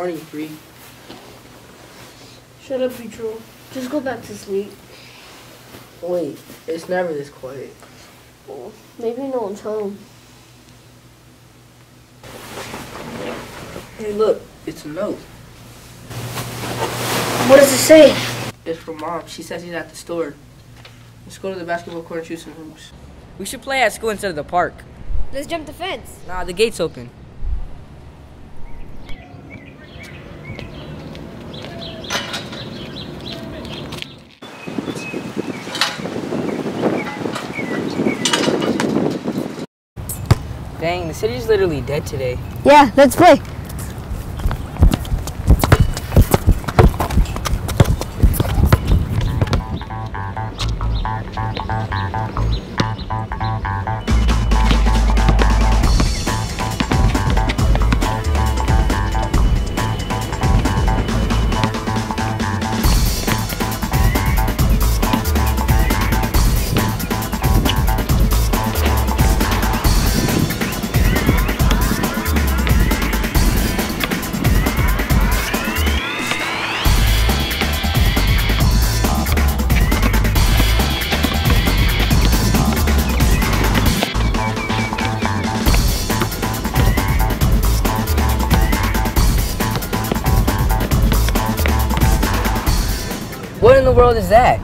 morning, Bree. Shut up, Petro. Just go back to sleep. Wait, it's never this quiet. Well, maybe no one's home. Hey, look, it's a note. What does it say? It's from mom. She says he's at the store. Let's go to the basketball court and shoot some hoops. We should play at school instead of the park. Let's jump the fence. Nah, the gate's open. Dang, the city's literally dead today. Yeah, let's play. The world is that?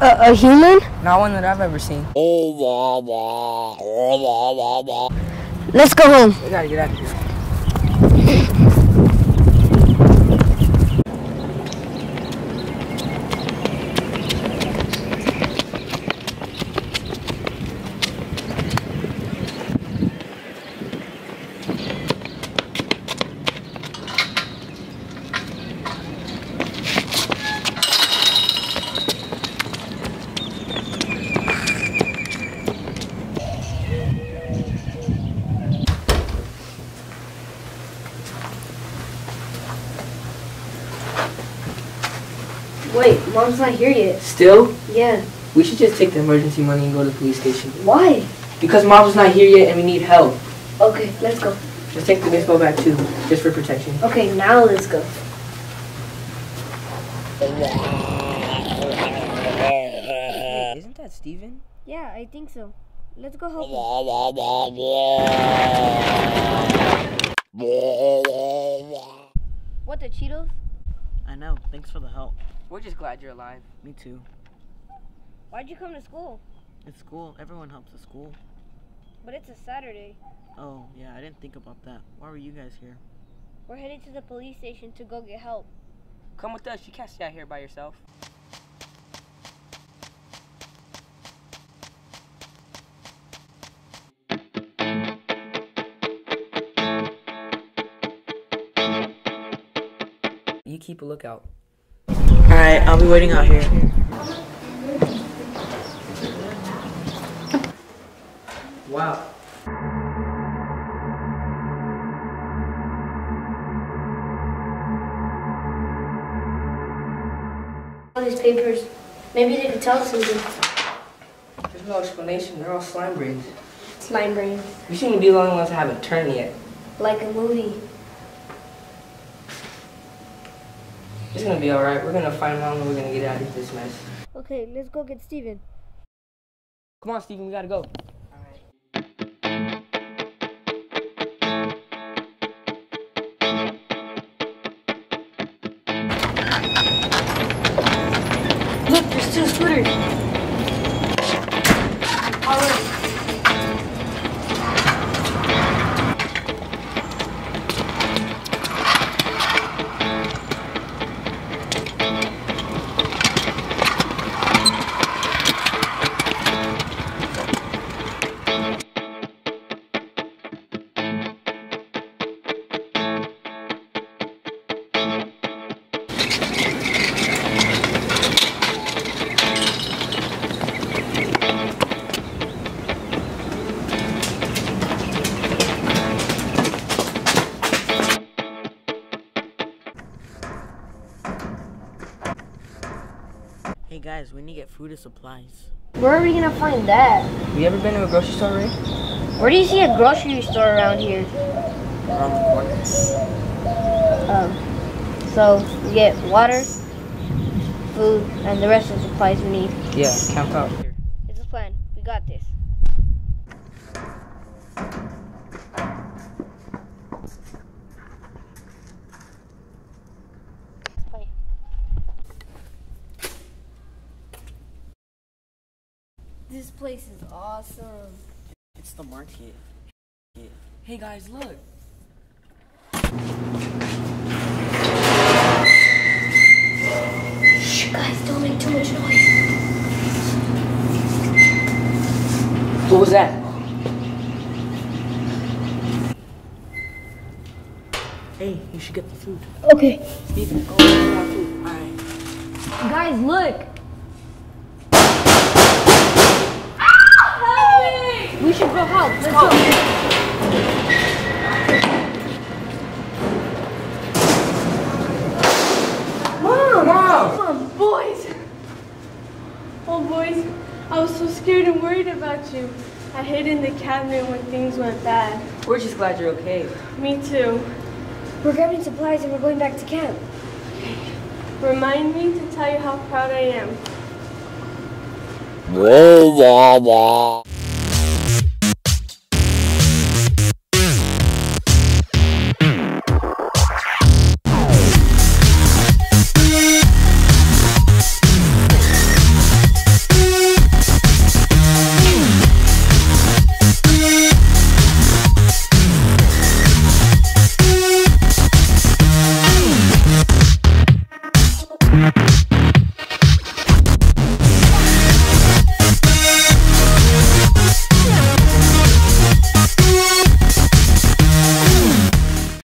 A, a human? Not one that I've ever seen. Oh, Let's go home. We gotta get out of here. Wait, mom's not here yet. Still? Yeah. We should just take the emergency money and go to the police station. Why? Because mom's not here yet and we need help. Okay, let's go. Let's take the baseball bat too, just for protection. Okay, now let's go. Isn't that Steven? Yeah, I think so. Let's go help him. What, the Cheetos? I know. Thanks for the help. We're just glad you're alive. Me too. Why'd you come to school? It's school. Everyone helps at school. But it's a Saturday. Oh, yeah, I didn't think about that. Why were you guys here? We're headed to the police station to go get help. Come with us. You can't stay out here by yourself. Keep a lookout. Alright, I'll be waiting out here. Wow. All these papers. Maybe they could tell us something. There's no explanation. They're all slime brains. Slime brain. We shouldn't be the only ones that haven't turned yet. Like a movie. It's gonna be alright. We're gonna find mom and we're gonna get out of this mess. Okay, let's go get Steven. Come on, Steven. We gotta go. Look, there's two scooters. Hey guys, we need to get food and supplies. Where are we gonna find that? You ever been to a grocery store, Ray? Where do you see a grocery store around here? Around the corner. Um, So we get water, food, and the rest of the supplies we need. Yeah, camp out here. It's a plan. We got this. This place is awesome. It's the market. Hey guys, look. Shh, guys, don't make too much noise. What was that? Hey, you should get the food. Okay. Steven, go get that food. Alright. Guys, look. We should go help. Let's go. Boys! Oh, boys, I was so scared and worried about you. I hid in the cabinet when things went bad. We're just glad you're okay. Me too. We're grabbing supplies and we're going back to camp. Remind me to tell you how proud I am. Whoa, wah, wah.